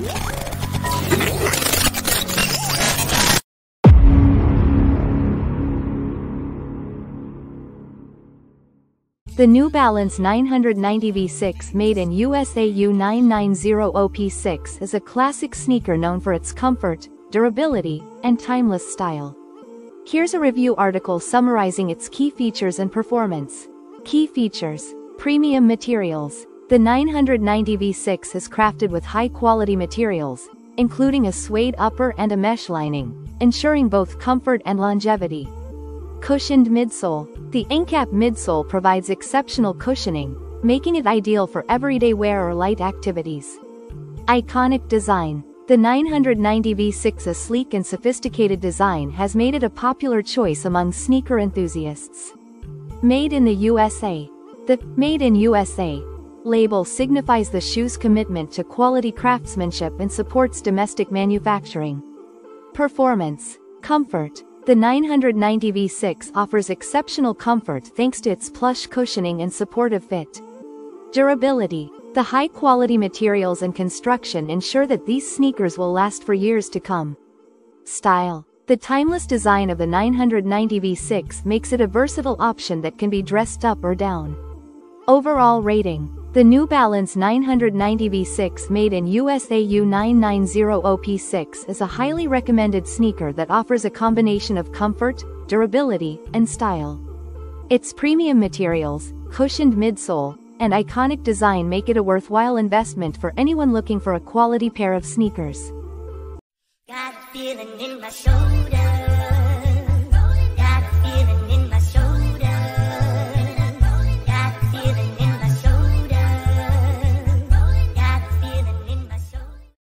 The New Balance 990 V6 made in USA U990OP6 is a classic sneaker known for its comfort, durability, and timeless style. Here's a review article summarizing its key features and performance. Key features. Premium materials. The 990 V6 is crafted with high-quality materials, including a suede upper and a mesh lining, ensuring both comfort and longevity. Cushioned midsole. The ENCAP midsole provides exceptional cushioning, making it ideal for everyday wear or light activities. Iconic design. The 990 V6's sleek and sophisticated design has made it a popular choice among sneaker enthusiasts. Made in the USA. The Made in USA label signifies the shoe's commitment to quality craftsmanship and supports domestic manufacturing. Performance. Comfort. The 990 V6 offers exceptional comfort thanks to its plush cushioning and supportive fit. Durability. The high-quality materials and construction ensure that these sneakers will last for years to come. Style. The timeless design of the 990 V6 makes it a versatile option that can be dressed up or down. Overall rating. The New Balance 990 V6 made in USA U990OP6 is a highly recommended sneaker that offers a combination of comfort, durability, and style. Its premium materials, cushioned midsole, and iconic design make it a worthwhile investment for anyone looking for a quality pair of sneakers.